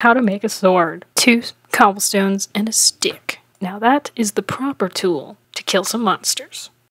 How to make a sword. Two cobblestones and a stick. Now that is the proper tool to kill some monsters.